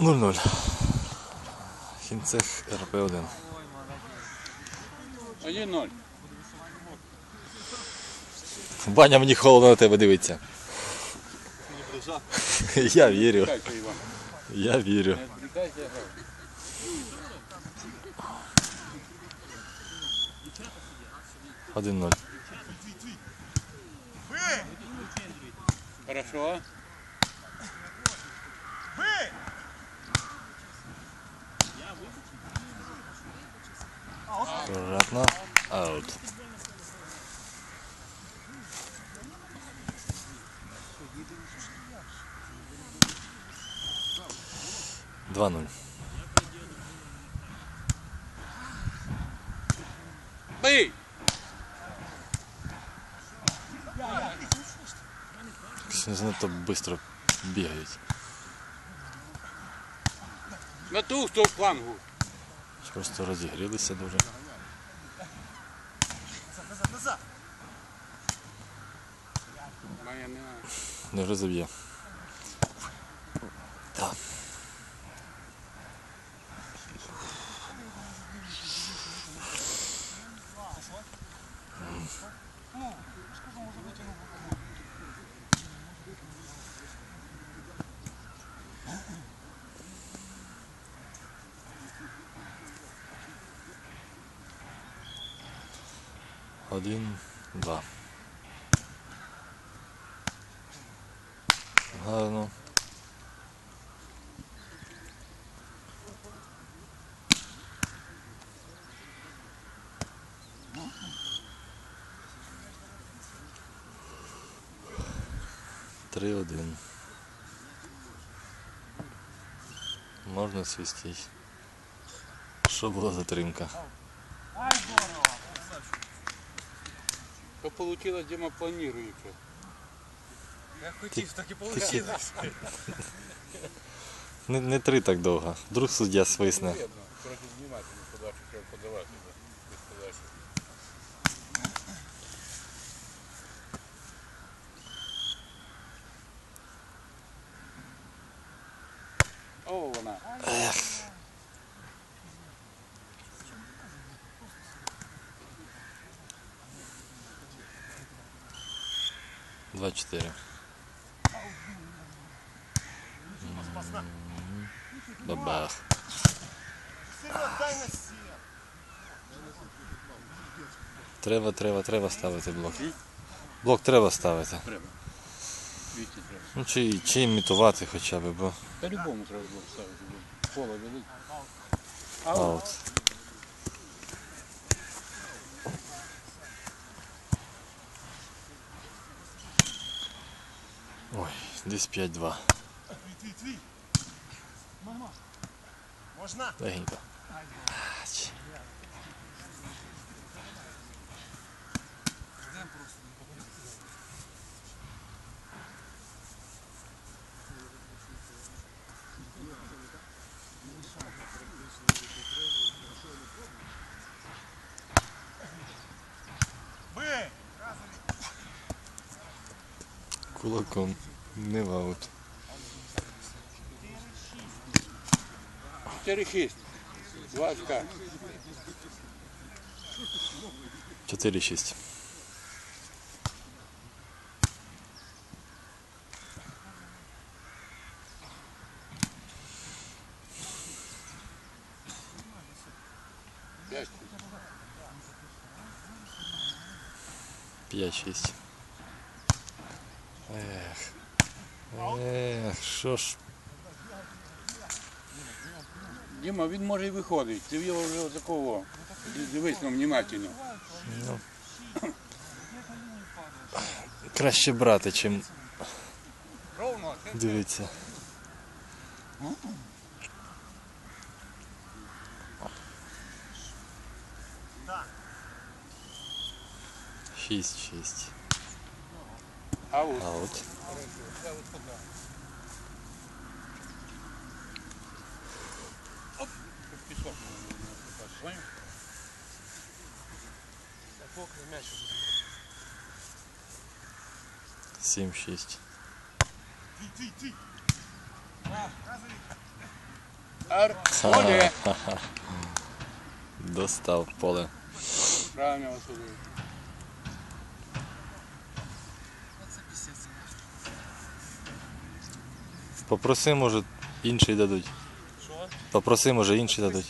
0-0. Хінцех РП-1. 1-0. Баня мені холодно на тебе дивиться. Я вірю. Кайся, Іван. Я вірю. Не відвлікайся, грай. Один ноль. Хорошо. Аккуратно. Аут. Два ноль. Занадто швидко бігають. На ту хто флангу. Просто розігрілися дуже. Не надо. Один, два. Гарно. Три один. Можна свистіть. Що була затримка? То получилось, Дима планирует. Я хотів, так і вийшло. Не, не три так довго. Вдруг суддя свисне. Видно. Трохи внимательно подачу треба подавати. без подачі. 2-4 Бабах. Треба, треба, треба ставити блок. Блок треба ставити. Треба. Ну чи чи імітувати хоча б, бо. Та любому треба блок ставити, бо поле велике. Аут. Ой, десь 5-2. Твій, твій. Мама. Можна? Легенько. Кулаком не в аут. 4-6. Два очка. 4-6. П'ять. 5-6. що ж. Діма, він може і виходить. Ти його вже такого. Дивись нам внимательно. Краще брати, чим Ровно. дивитися. Шість, шість. Аут. Аут. Пішов. Покри м'яч. Сім, шість. Твій, твій, твій. А, казарі. Арконе. Достав поле. Правильно осудив. Оце пісець. Попроси, може, інший дадуть. Попроси, може, інший дадуть.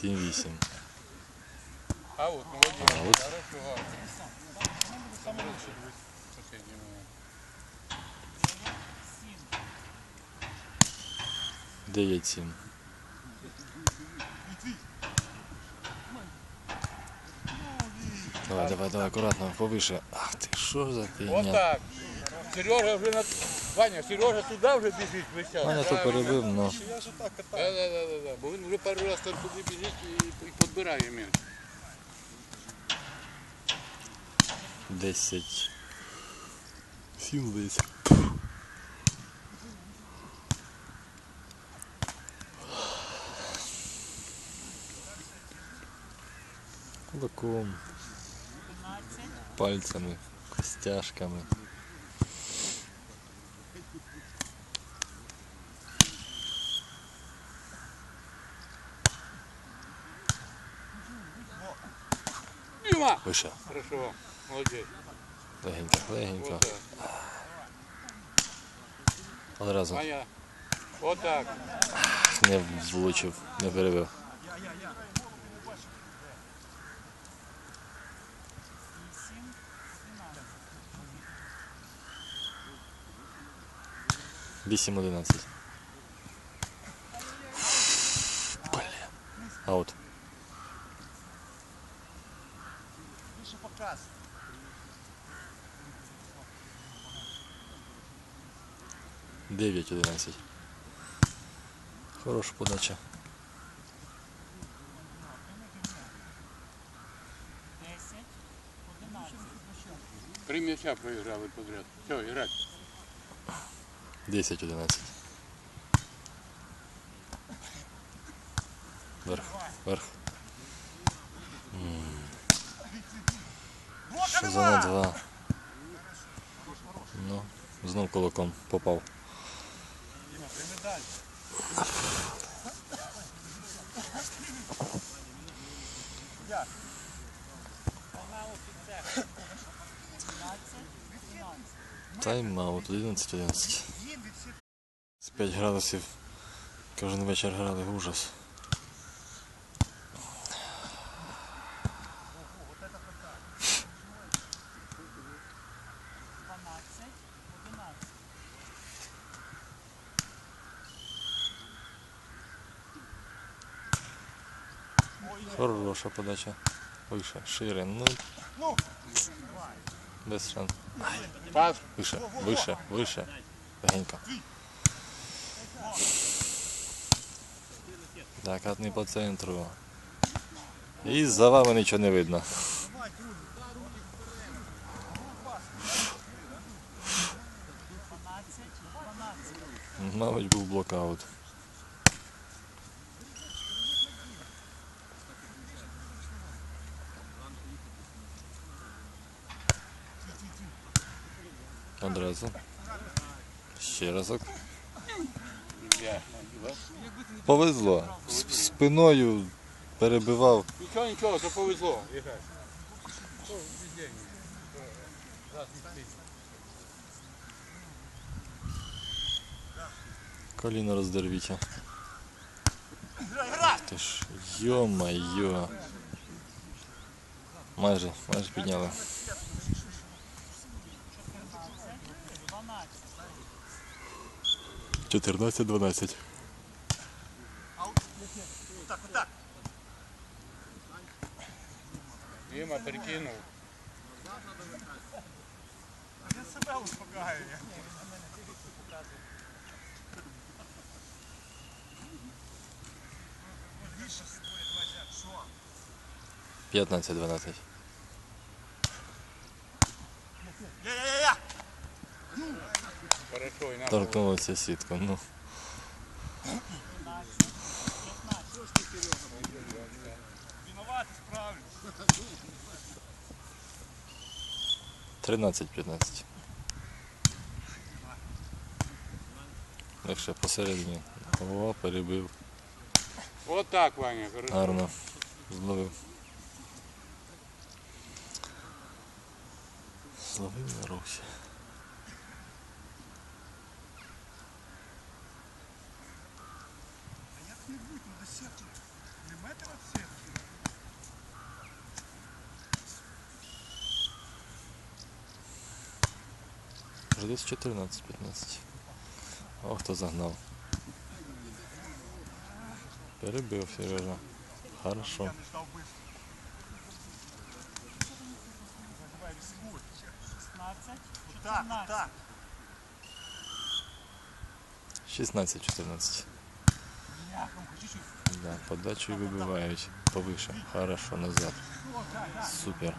7 висим. А вот, ну, молодец. А вот. Хорошо. Девять семь. Давай, давай, давай, аккуратно, повыше. Ах ты, что за фигня? Вот так. Серега уже на... Ваня, Сережа туди вже біжить весь час. Ваня то перебив, ну. Я ж так Да, да, да, да, да. Бо він вже пару разів там туди біжить і, і підбирає м'яч. Десять. Сім здається. Кулаком. Пальцями, костяшками. Діма! Вище. Хорошо, молодець. Легенько, легенько. Отак. Одразу Ваня. Отак. не влучив, не перебив. Вісім одинадцять. Блін. Аут. Показ. Дев'ять одинадцять. Хороша подача. Три м'яча проіграли подряд. Все, грати. Десять одинадцять. Верх, верх. М. Що за на два? Ну, знов кулаком попав. Діма, ти медаль. Як? Тайм-аут 11-11. З 5 градусів кожен вечір грали ужас. Хороша подача. Вище, шире. Ну, без. Пас. Вище, вище, вище. Легенько. Так, от не по центру. І за вами нічого не видно. Мабуть, був блокаут. Одразу. Ще разок. Я. Повезло. З спиною перебивав. Нічого, нічого, то повезло. Іграй. Коліно роздервіття. Ах Ти ж, йо-майо. Майже, майже підняли. 14-12. Дима прикинул. Я себя успокаю. Пятнадцать, двенадцать. Я, я, я, я. Ну, Торкнулася сітку. Ну. Справлюсь. 13-15. Легше посередині. О, перебив. От так, Ваня, хорошо. Гарно. Зловив. Зловив на рухі. як-небудь, ну до сітки. Не метр від сітки. Вже десь 14-15. О, хто загнав. Перебив Сережа. Хорошо. Я не ждав быстро. Давай, рискуй. 16, Так, так. 16-14. Да, подачу вибивають повыше. Хорошо, назад. Супер.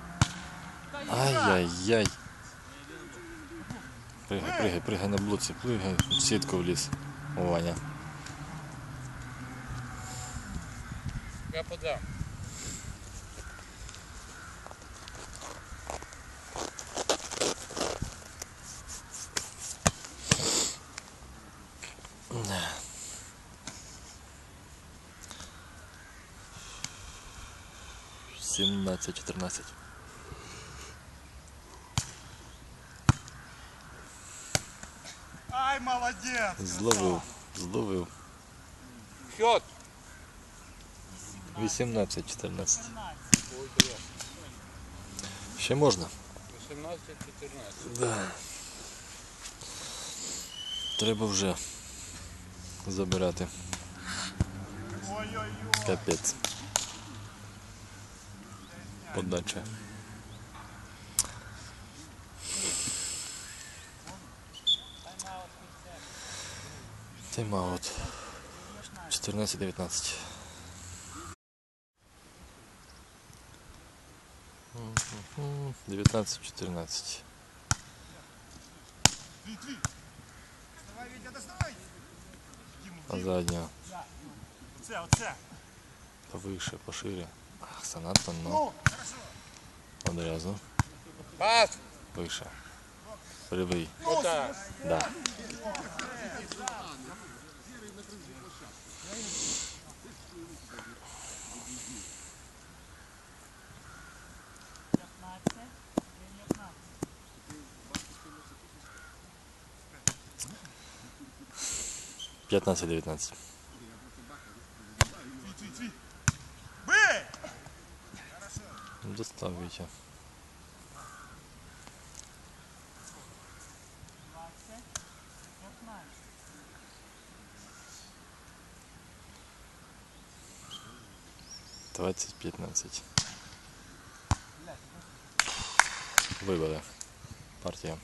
Ай-яй-яй. Пригай, пригай, пригай на блоці, пригай. В сітку вліз. Ваня. Я подам. Сімнадцять, 14. Ай, молодець. Зловив, зловив. Счет. 18, 14. 14. Ой, бля. Ще можна? 18, 14. Да. Треба вже забирати. Ой-ой-ой. Капець Подача. Тайм-аут. 14-19. Мгм. 19-14. Твій, твій. Доставай, Вітя, доставай. Діму, А задня Оце, оце. повише, пошире. Ну, хорошо. Одразу. Пас. Привий. Отак. Да. П'ятнадцять, Достав Вітя. Двадцять, п'ятнадцять. Двадцять, 15. Вибили. Партія.